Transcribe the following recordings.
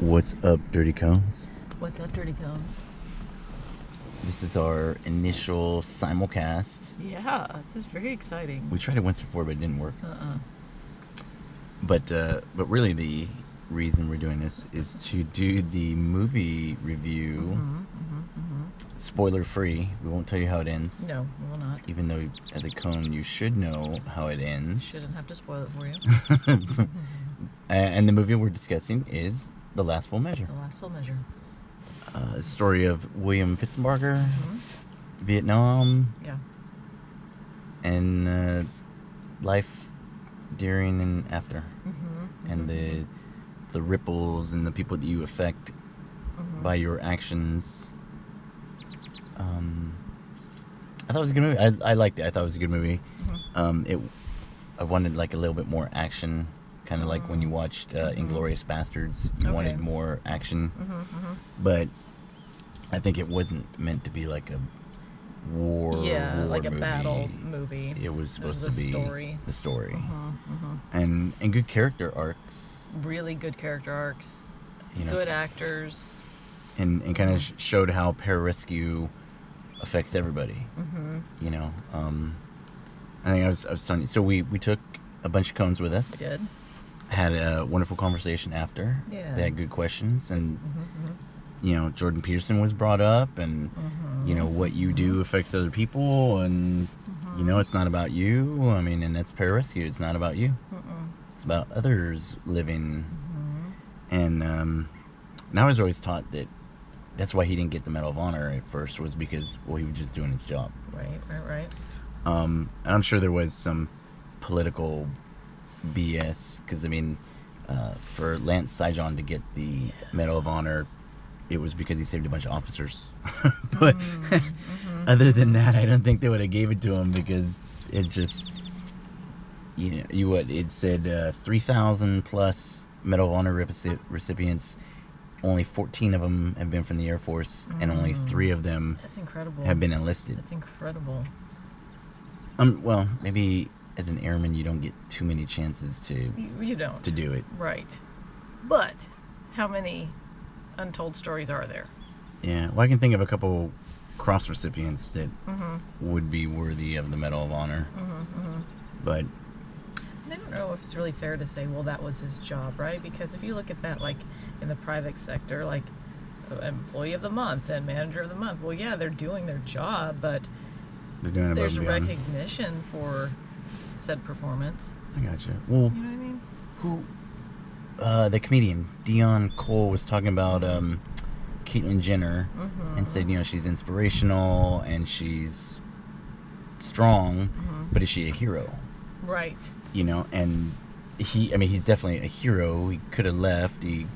What's up, Dirty Cones? What's up, Dirty Cones? This is our initial simulcast. Yeah, this is very exciting. We tried it once before, but it didn't work. Uh-uh. But uh, but really, the reason we're doing this is to do the movie review, hmm hmm hmm spoiler free. We won't tell you how it ends, No, we will not. even though as a cone you should know how it ends. Shouldn't have to spoil it for you. And the movie we're discussing is The Last Full Measure, the last full measure. uh, story of William Pitsenbarger, Mhm. Vietnam, Yeah. and uh, life during and after. Mm-hmm. and the the ripples and the people that you affect Mhm. by your actions. Um, I thought it was a good movie. I, I liked it. I thought it was a good movie. Mhm. Um, it I wanted like a little bit more action, kind of like when you watched uh. Inglorious Bastards. You Okay. wanted more action, Mhm, mhm. but I think it wasn't meant to be like a war. Yeah, war like a movie. battle movie. It was supposed was to be story. the story, Mhm, mhm. and and good character arcs. Really good character arcs. You know, Good actors. and, and kind of showed how pararescue affects everybody. Mm-hmm. You know, um, I think I was I was telling you. So we we took a bunch of cones with us. Good. Had a wonderful conversation after. Yeah. They had good questions, and Mm-hmm. you know Jordan Peterson was brought up, and Mm-hmm. you know what you do affects other people, and you know it's not about you. I mean, and that's pararescue. It's not about you. It's about others living. And um, and I was always taught that that's why he didn't get the Medal of Honor at first was because well he was just doing his job. Right, right, right. Um, and I'm sure there was some political BS because I mean, uh, for Lance Sijan to get the Medal of Honor, it was because he saved a bunch of officers. but other than that, I don't think they would have gave it to him because it just, you know, you what it said uh, three thousand plus Medal of Honor recipi- recipients. Only 14 of them have been from the Air Force, and only Mm. three of them That's incredible. have been enlisted. That's incredible. Um, well, maybe as an airman, you don't get too many chances to You, you don't. to do it. Right. But how many untold stories are there? Yeah. Well, I can think of a couple cross recipients that Mm-hmm. would be worthy of the Medal of Honor, Mm-hmm. Mm-hmm. but I don't know if it's really fair to say, well, that was his job, right? Because if you look at that, like in the private sector, like uh, employee of the month and manager of the month, well, yeah, they're doing their job, but they're doing it above there's recognition for said performance. I gotcha. Well, You know what I mean? who? Uh, the comedian Deon Cole was talking about um, Caitlyn Jenner Mm-hmm. and said, you know, she's inspirational and she's strong, Mhm. but is she a hero? Right. you know and he i mean he's definitely a hero he could have left he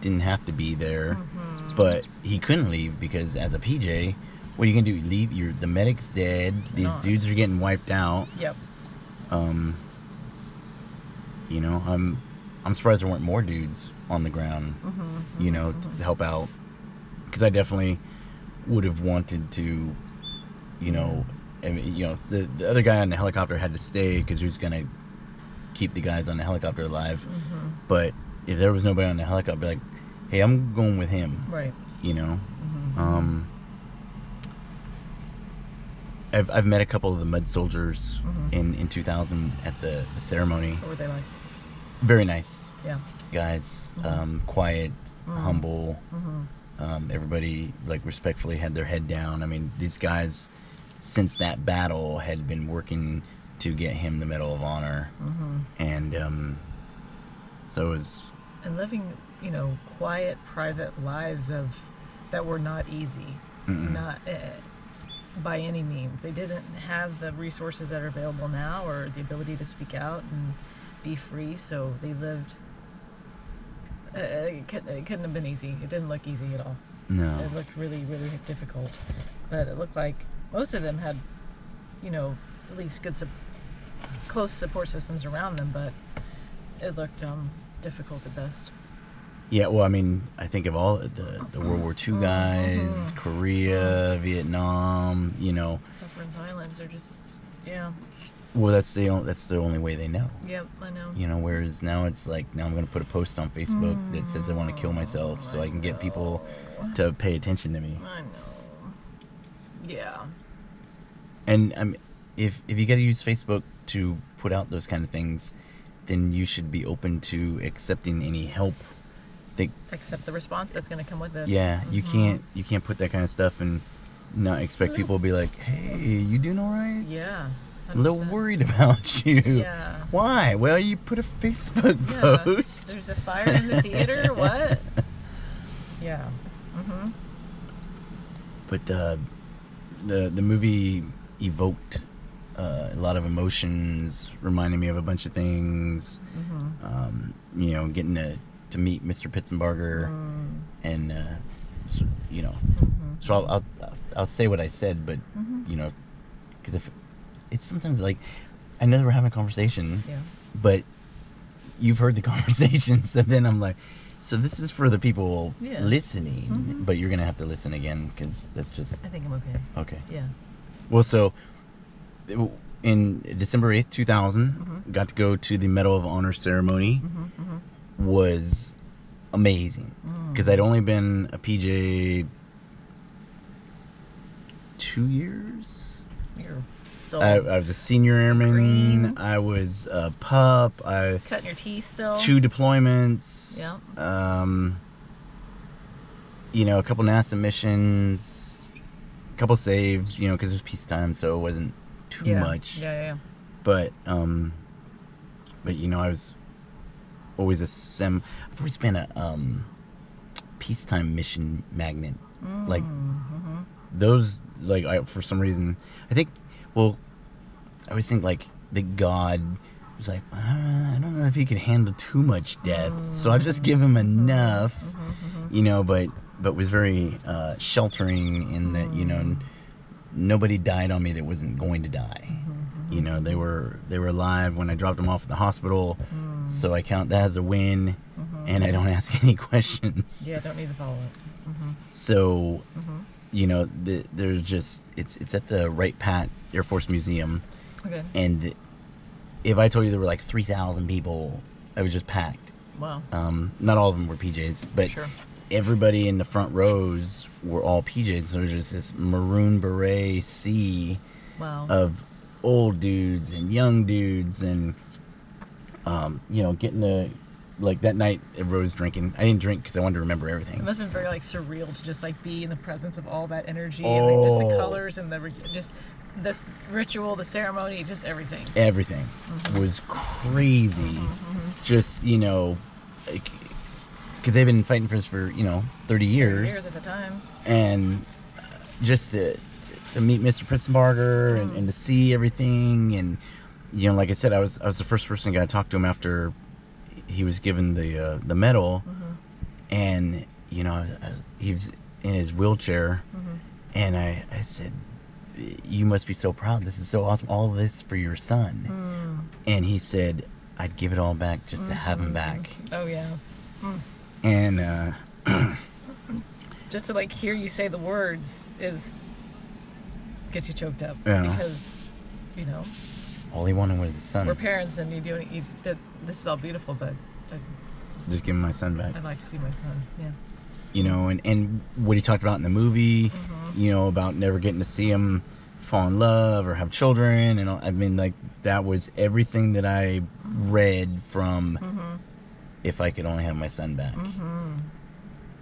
didn't have to be there Mhm. but he couldn't leave because as a pj what are you gonna do leave you're the medic's dead these Not. dudes are getting wiped out Yep. Um you know i'm i'm surprised there weren't more dudes on the ground Mm-hmm. you know to help out because i definitely would have wanted to you know I mean, you know the, the other guy on the helicopter had to stay because he was gonna keep the guys on the helicopter alive Mm-hmm. but if there was nobody on the helicopter like hey i'm going with him Right. you know Mm-hmm. um I've, I've met a couple of the mud soldiers Mhm. in, in 2000 at the, the ceremony. what were they like? Very nice Yeah. guys, Mhm. um, quiet, Mhm. humble. Mm-hmm. Um, everybody like respectfully had their head down. I mean, these guys, since that battle, had been working to get him the Medal of Honor, Mm-hmm. and um, so it was. and living you know quiet private lives of that were not easy Mm-mm. not uh, by any means. They didn't have the resources that are available now or the ability to speak out and be free so they lived uh, it, couldn't, it couldn't have been easy. It didn't look easy at all. No. it looked really really difficult. But it looked like most of them had you know at least good sup- close support systems around them but it looked um, difficult at best Yeah, well, I mean, I think of all the the World War II guys, Mhm. Korea, Vietnam. You know, Suffering silence. They're just, yeah. well, that's the only, that's the only way they know. Yep, I know. You know, whereas now it's like now I'm gonna put a post on Facebook that says I want to kill myself so I can get people to pay attention to me. I know. Yeah. And I mean, if if you got to use Facebook to put out those kind of things, then you should be open to accepting any help. That Accept the response that's going to come with it. yeah, you Mhm. can't you can't put that kind of stuff and not expect people to be like, hey, you doing all right? Yeah. I'm a little worried about you. Yeah. Why? Well, you put a Facebook Yeah. post. There's a fire in the theater. what? Yeah. Mm-hmm. but the the the movie evoked uh, a lot of emotions, reminding me of a bunch of things. Mm-hmm. Um, you know, getting to to meet Mr. Pitsenbarger Mm, and uh, so, you know, mm-hmm. so I'll, I'll I'll say what I said, but Mhm. you know, because if it's sometimes like I know that we're having a conversation, Yeah. but you've heard the conversation, so then I'm like. So this is for the people Yeah. listening, Mhm. but you're gonna have to listen again because that's just I think I'm okay. okay. Yeah. Well, so in December 8th, 2000, Mhm. got to go to the Medal of Honor ceremony. Mm-hmm. Mm-hmm. Was amazing Mm. because I'd only been a PJ two years. You're still I, I was a senior airman. Green. I was a pup. I cutting your teeth still. two deployments. Yeah. Um. You know, a couple NASA missions, a couple saves. You know, because it was peacetime, so it wasn't too yeah. much. Yeah, yeah, but um but you know i was always a sem i've always been a um peacetime mission magnet yeah. like mm-hmm. those like I, for some reason i think well i always think like that god was like uh, i don't know if he could handle too much death so i just give him enough Mm-hmm. you know but but was very uh sheltering in that you know Mm. nobody died on me that wasn't going to die Mm-hmm. you know they were they were alive when i dropped them off at the hospital Mm. So i count that as a win Mhm. and i don't ask any questions Yeah, don't need to follow it. Mm-hmm. so Mm-hmm. you know the, there's just it's it's at the Wright Pat Air Force Museum Okay. and if I told you there were like 3,000 people it was just packed Wow. um, not all of them were PJs but Sure. everybody in the front rows were all PJs so there's just this maroon beret sea Wow. of old dudes and young dudes and um, you know getting to like that night everybody was drinking i didn't drink because i wanted to remember everything. it must have been very like surreal to just like be in the presence of all that energy and like, just the Oh. colors and the just this ritual, the ceremony, just everything. everything Mm-hmm. was crazy just you know because they've been fighting for this for you know 30 years, Years at the time. and uh, just to, to meet mr Pitsenbarger and, and to see everything and you know like i said i was i was the first person to talk to him after he was given the uh, the medal Mm-hmm. and you know I was, I was- he was in his wheelchair Mm-hmm. and I, I said you must be so proud this is so awesome all of this for your son Mm. and he said i'd give it all back just to have him back Oh yeah. and uh, Just to like hear you say the words is gets you choked up Yeah. because you know all he wanted was his son we're parents and you do you this is all beautiful, but I'd, just give him my son back I'd like to see my son. Yeah. you know and, and what he talked about in the movie Mm-hmm. you know about never getting to see him fall in love or have children and all, i mean like that was everything that i read from Mm-hmm. if i could only have my son back Mm-hmm.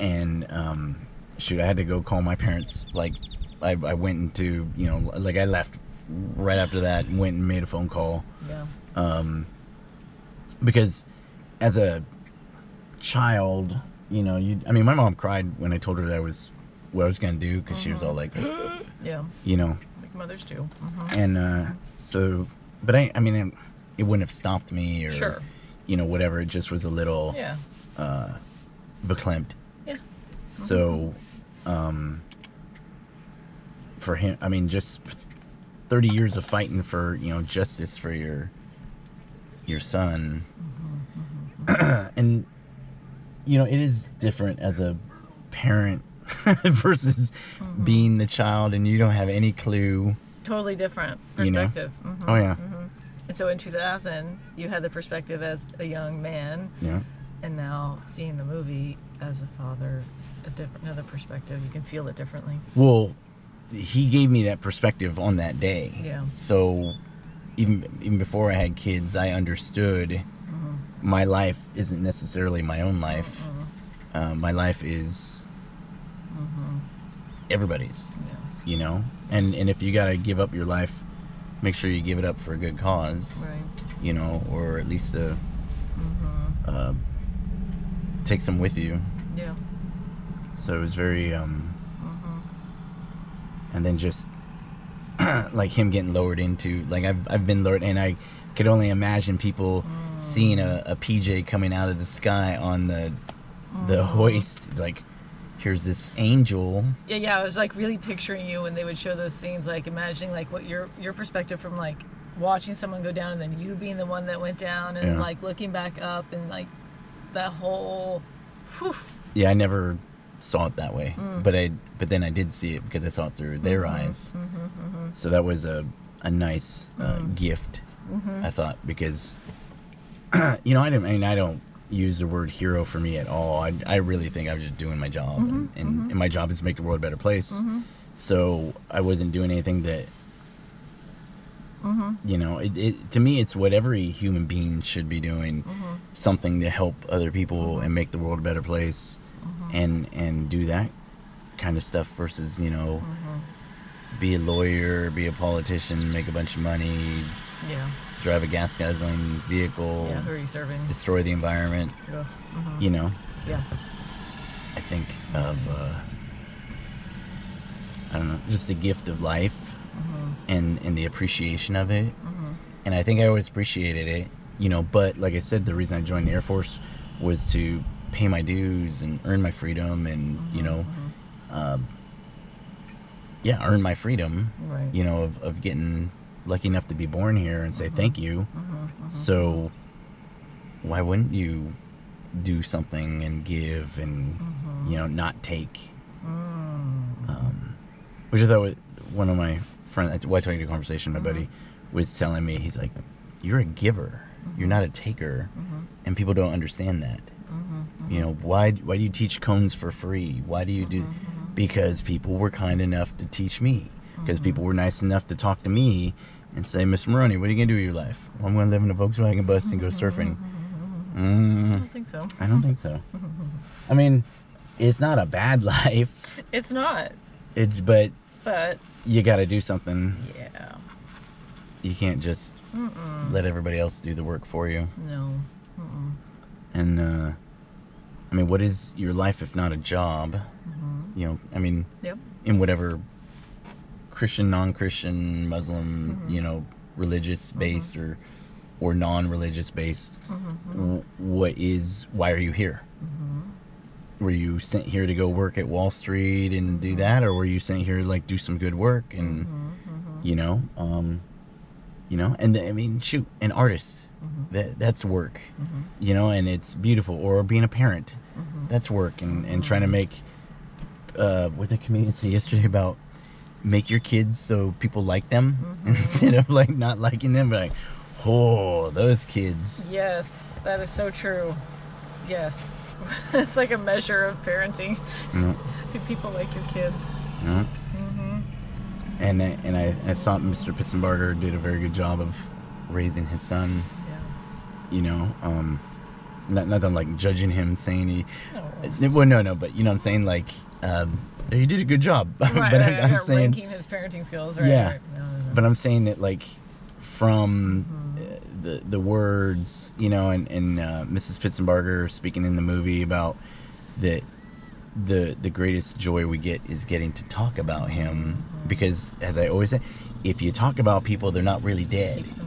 and um shoot i had to go call my parents like i, I went into you know like i left right after that went and made a phone call Yeah. um because as a child you know you i mean my mom cried when i told her that was what i was gonna do because she was all like Yeah. you know Like mothers do. Mm-hmm. and uh so but i i mean it, it wouldn't have stopped me or Sure. you know whatever it just was a little Yeah. uh verklempt Yeah. so um for him i mean just 30 years of fighting for you know justice for your your son and you know it is different as a parent versus being the child and you don't have any clue Totally different You know? perspective. Mhm. oh yeah Mhm. And so in 2000, you had the perspective as a young man, Yeah. and now seeing the movie as a father, a another perspective. You can feel it differently. Well, he gave me that perspective on that day. Yeah. So even even before I had kids, I understood Mm-hmm. my life isn't necessarily my own life. Uh, my life is everybody's. Yeah. You know, and and if you gotta give up your life, make sure you give it up for a good cause. Right. You know, or at least uh uh, take some with you. Yeah. So it was very, um, Mm-hmm. And then just like him getting lowered into, like I've, I've been lowered, and I could only imagine people seeing a, a PJ coming out of the sky on the the mm-hmm. hoist, like here's this angel. Yeah, yeah. I was like really picturing you when they would show those scenes, like imagining like what your your perspective from like watching someone go down and then you being the one that went down and Yeah. like looking back up and like that whole. Whew, Yeah, I never saw it that way, Mm. but I, but then I did see it because I saw it through their Mm-hmm. eyes. So that was a a nice uh, Mm. gift, Mm-hmm. I thought, because you know I didn't. I mean, I don't use the word hero for me at all. I, I really think I was just doing my job, Mm-hmm. and, and, and my job is to make the world a better place. So I wasn't doing anything that. Mm-hmm. You know, it, it to me, it's what every human being should be doing, Mm-hmm. something to help other people and make the world a better place, Mm-hmm. and and do that kind of stuff versus you know, Mm-hmm. be a lawyer, be a politician, make a bunch of money, yeah. drive a gas guzzling vehicle, Yeah. Who are you serving? destroy the environment. Ugh, mhm. You know, Yeah. I think of uh, I don't know, just the gift of life Mm-hmm. and and the appreciation of it. And I think I always appreciated it. You know, but like I said, the reason I joined the Air Force was to pay my dues and earn my freedom, and you mm-hmm, know, mm-hmm. um, yeah, earn my freedom. Right. You know, of, of getting lucky enough to be born here and say mm-hmm, thank you. Mm-hmm. So why wouldn't you do something and give and you know not take? Mm. Um, which I thought was one of my friends. Why talking to a conversation, my buddy was telling me he's like, "You're a giver. You're not a taker," and people don't understand that. You know why? Why do you teach cones for free? Why do you do? Because people were kind enough to teach me. Because people were nice enough to talk to me and say, "Mr. Maroney, what are you gonna do with your life?" Well, I'm gonna live in a Volkswagen bus and go surfing. I Mm, don't think so. I don't think so. I mean, it's not a bad life. It's not. It's but But you got to do something. yeah. You can't just let everybody else do the work for you. No. And uh, I mean, what is your life if not a job? Mm-hmm. You know, I mean, Yep. in whatever Christian, non-Christian, Muslim, mm-hmm. you know, religious mm-hmm. based or or non-religious based, w- what is? Why are you here? Were you sent here to go work at Wall Street and do that, or were you sent here to like do some good work and you know, um, you know, and I mean, shoot, an artist, that that's work, you know, and it's beautiful. Or being a parent, that's work, and and trying to make uh, what the comedian said yesterday about make your kids so people like them instead of like not liking them. But like, oh, those kids. Yes, that is so true. Yes. it's like a measure of parenting. Know, Do people like your kids? know? And I, and I, I thought Mr. Pitsenbarger did a very good job of raising his son. Yeah. You know, um, not not that I'm like judging him, saying he. No. Well, no, no, but you know, what I'm saying like um, he did a good job. Right, but right, I'm, right, I'm saying, ranking his parenting skills, right? Yeah. No, no, but I'm saying that like from uh, the the words, you know, and and uh, Mrs. Pitsenbarger speaking in the movie about that the the greatest joy we get is getting to talk about him because as I always say, if you talk about people, they're not really dead, keeps them alive.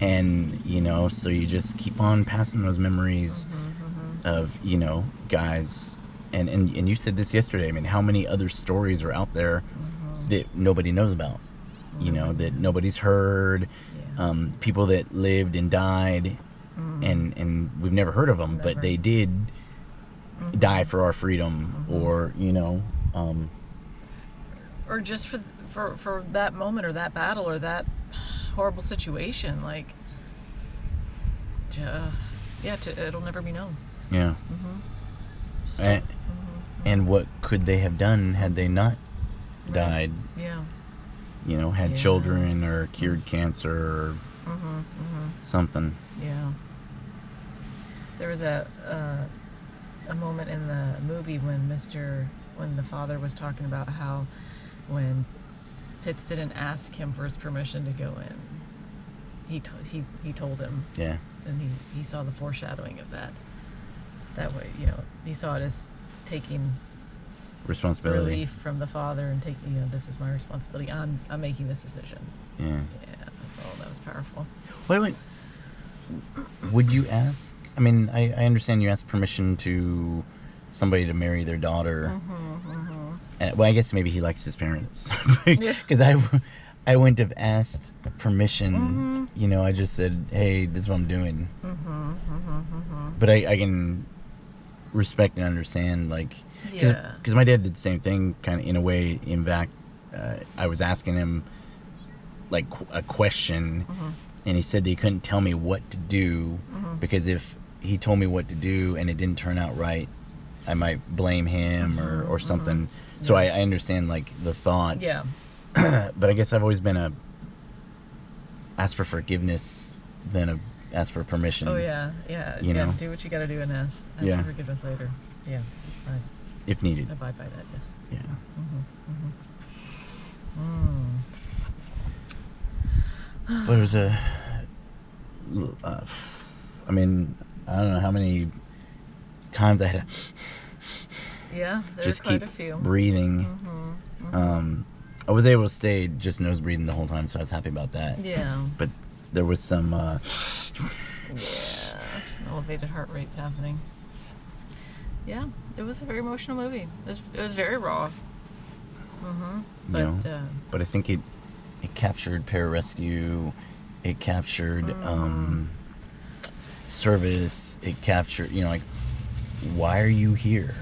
And you know, so you just keep on passing those memories mm-hmm, mm-hmm. of you know guys. And, and, and you said this yesterday. I mean, how many other stories are out there mm-hmm. that nobody knows about? You know, that nobody's heard. Yeah. Um, people that lived and died, and and we've never heard of them, but they did die for our freedom, or you know, um, or just for for for that moment or that battle or that horrible situation. Like, uh, yeah, to, it'll never be known. Yeah. Mm-hmm. And, and what could they have done had they not Right. died? yeah. You know, had Yeah. children or cured cancer or Mm-hmm. Mm-hmm. something. Yeah. There was a uh, a moment in the movie when Mr. when the father was talking about how when Pitts didn't ask him for his permission to go in, he to- he he told him, Yeah. and he he saw the foreshadowing of that. That way, you know, he saw it as taking Responsibility. relief from the father and taking, you know, this is my responsibility. I'm I'm making this decision. Yeah. Yeah, that's all. That was powerful. Wait, wait. Would you ask? I mean, I, I understand you asked permission to somebody to marry their daughter. Mm-hmm, mm-hmm. Uh, well, I guess maybe he likes his parents. Yeah. Because I, I wouldn't have asked permission. Mhm. You know, I just said, hey, this is what I'm doing. Mm-hmm. Mm-hmm. Mm-hmm. But I, I can respect and understand, like, Yeah. because my dad did the same thing, kind of in a way. In fact, uh, I was asking him like a question, Mhm. and he said that he couldn't tell me what to do because if he told me what to do and it didn't turn out right, I might blame him or, or something. So Yeah. I, I understand like the thought, Yeah. but I guess I've always been a ask for forgiveness than a ask for permission. Oh yeah. Yeah. You yeah. know? Do what you got to do and ask. Ask Yeah. for forgiveness later. Yeah. I if needed. abide by that. Yes. Yeah. Mm-hmm. Mm-hmm. Mm. There's a, uh, I mean, I don't know how many times I had to Yeah. There's just quite keep a few. breathing. Mm-hmm. Um, I was able to stay just nose breathing the whole time, so I was happy about that. Yeah. But there was some, uh, Yeah. Some elevated heart rates happening. Yeah. It was a very emotional movie. It was, it was very raw. Mm-hmm. But know, uh, but I think it it captured pararescue, it captured Mm. um, service, it captured you know like why are you here?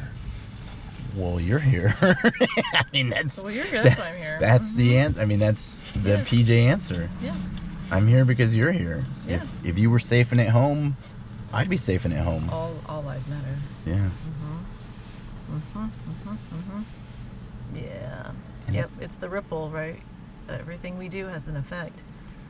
Well, you're here. I mean that's well, you're here. That's why I'm here. that's Mhm. the answer. I mean that's the Yeah. PJ answer. Yeah. I'm here because you're here. Yeah. If if you were safe and at home, I'd be safe and at home. All all lives matter. Yeah. Mm-hmm. Mm-hmm. Mm-hmm. Mm-hmm. Yeah. And- Yep. It's the ripple, right? Everything we do has an effect.